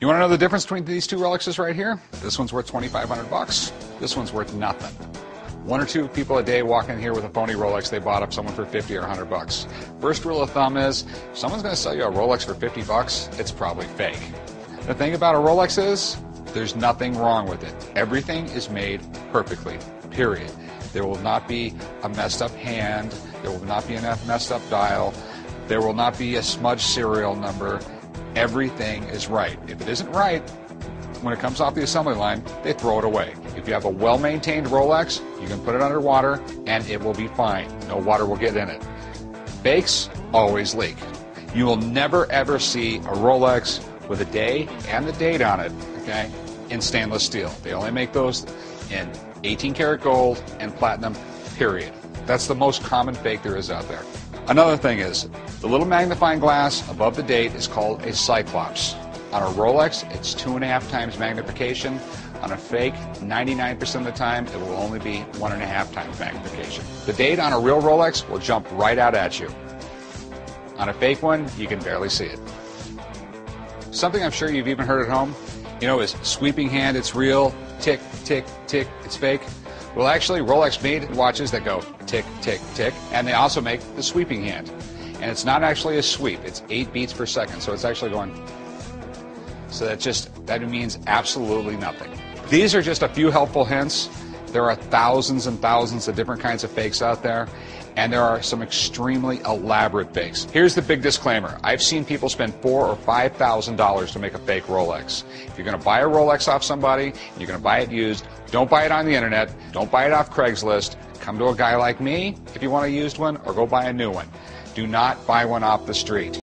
You want to know the difference between these two Rolexes right here? This one's worth 2,500 bucks. This one's worth nothing. One or two people a day walk in here with a phony Rolex they bought up someone for 50 or 100 bucks. First rule of thumb is, if someone's going to sell you a Rolex for 50 bucks, it's probably fake. The thing about a Rolex is, there's nothing wrong with it. Everything is made perfectly, period. There will not be a messed up hand, there will not be a messed up dial, there will not be a smudged serial number. Everything is right. If it isn't right, when it comes off the assembly line, they throw it away. If you have a well maintained Rolex, you can put it under water and it will be fine. No water will get in it. Bakes always leak. You will never ever see a Rolex with a day and the date on it, okay, in stainless steel. They only make those in 18 karat gold and platinum, period. That's the most common fake there is out there. Another thing is, the little magnifying glass above the date is called a cyclops. On a Rolex, it's two and a half times magnification. On a fake, 99% of the time, it will only be one and a half times magnification. The date on a real Rolex will jump right out at you. On a fake one, you can barely see it. Something I'm sure you've even heard at home, you know, is sweeping hand, it's real, tick, tick, tick, it's fake. Well, actually, Rolex made watches that go tick, tick, tick, and they also make the sweeping hand. And it's not actually a sweep, it's eight beats per second, so it's actually going. So that just, that means absolutely nothing. These are just a few helpful hints. There are thousands and thousands of different kinds of fakes out there, and there are some extremely elaborate fakes. Here's the big disclaimer. I've seen people spend four or five thousand dollars to make a fake Rolex. If you're gonna buy a Rolex off somebody, you're gonna buy it used, don't buy it on the internet, don't buy it off Craigslist. Come to a guy like me if you want a used one, or go buy a new one. Do not buy one off the street.